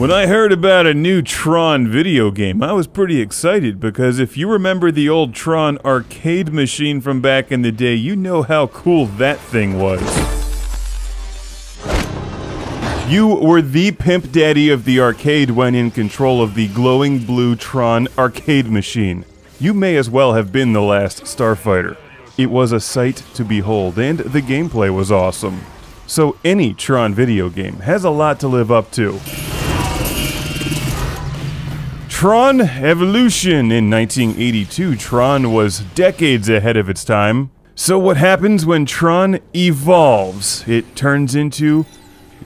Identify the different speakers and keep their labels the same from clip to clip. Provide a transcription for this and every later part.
Speaker 1: When I heard about a new Tron video game, I was pretty excited because if you remember the old Tron arcade machine from back in the day, you know how cool that thing was. You were the pimp daddy of the arcade when in control of the glowing blue Tron arcade machine. You may as well have been the last Starfighter. It was a sight to behold, and the gameplay was awesome. So any Tron video game has a lot to live up to. Tron Evolution in 1982. Tron was decades ahead of its time. So, what happens when Tron evolves? It turns into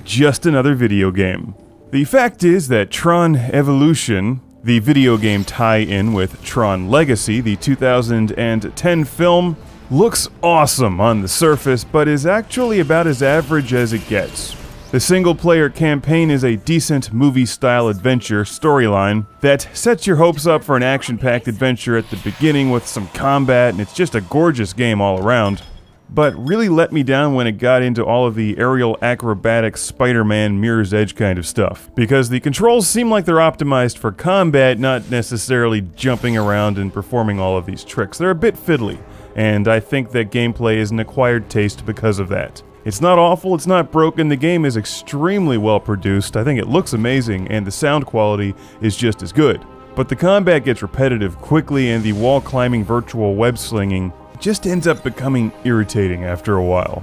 Speaker 1: just another video game. The fact is that Tron Evolution, the video game tie in with Tron Legacy, the 2010 film, looks awesome on the surface, but is actually about as average as it gets. The single player campaign is a decent movie style adventure storyline that sets your hopes up for an action packed adventure at the beginning with some combat, and it's just a gorgeous game all around. But really let me down when it got into all of the aerial acrobatic Spider Man, Mirror's Edge kind of stuff. Because the controls seem like they're optimized for combat, not necessarily jumping around and performing all of these tricks. They're a bit fiddly, and I think that gameplay is an acquired taste because of that. It's not awful, it's not broken, the game is extremely well produced, I think it looks amazing, and the sound quality is just as good. But the combat gets repetitive quickly, and the wall climbing virtual web slinging just ends up becoming irritating after a while.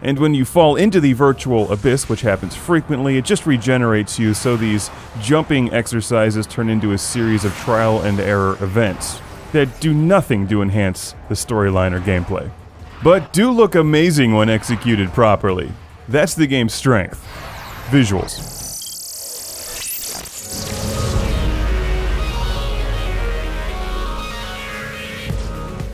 Speaker 1: And when you fall into the virtual abyss, which happens frequently, it just regenerates you, so these jumping exercises turn into a series of trial and error events that do nothing to enhance the storyline or gameplay but do look amazing when executed properly. That's the game's strength. Visuals.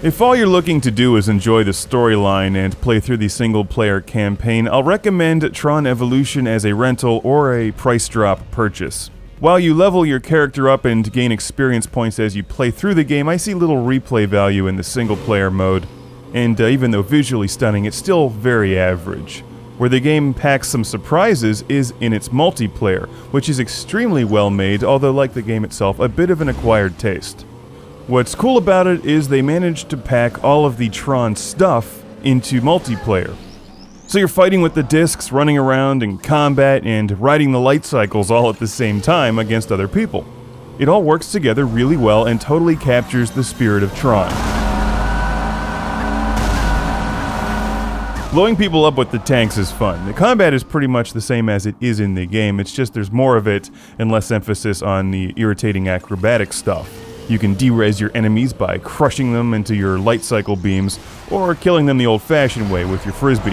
Speaker 1: If all you're looking to do is enjoy the storyline and play through the single player campaign, I'll recommend Tron Evolution as a rental or a price drop purchase. While you level your character up and gain experience points as you play through the game, I see little replay value in the single player mode and uh, even though visually stunning, it's still very average. Where the game packs some surprises is in its multiplayer, which is extremely well made, although like the game itself, a bit of an acquired taste. What's cool about it is they managed to pack all of the Tron stuff into multiplayer. So you're fighting with the discs, running around in combat, and riding the light cycles all at the same time against other people. It all works together really well and totally captures the spirit of Tron. Blowing people up with the tanks is fun. The combat is pretty much the same as it is in the game, it's just there's more of it and less emphasis on the irritating acrobatic stuff. You can derez your enemies by crushing them into your light cycle beams, or killing them the old fashioned way with your frisbee.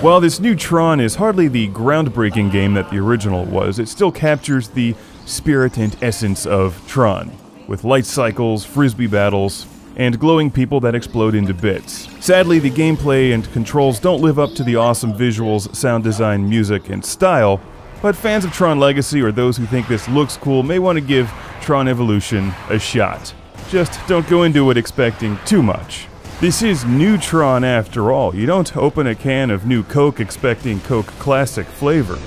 Speaker 1: While this new Tron is hardly the groundbreaking game that the original was, it still captures the spirit and essence of Tron, with light cycles, frisbee battles, and glowing people that explode into bits. Sadly, the gameplay and controls don't live up to the awesome visuals, sound design, music, and style, but fans of Tron Legacy or those who think this looks cool may want to give Tron Evolution a shot. Just don't go into it expecting too much. This is new Tron after all. You don't open a can of new Coke expecting Coke Classic flavor.